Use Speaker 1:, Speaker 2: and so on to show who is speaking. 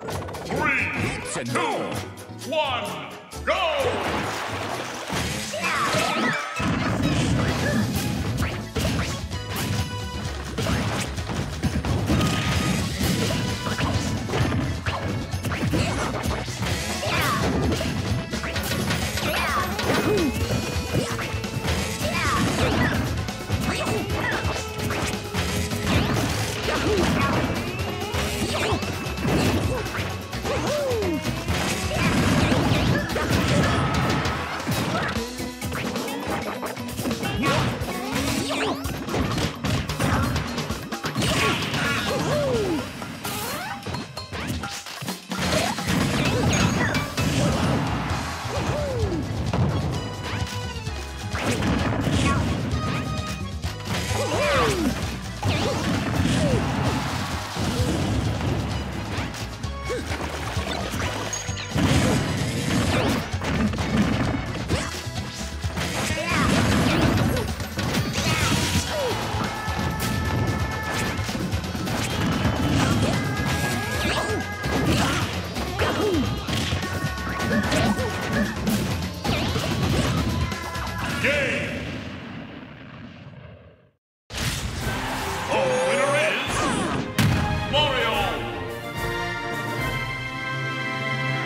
Speaker 1: Three, two, one, go! Ooh. Game!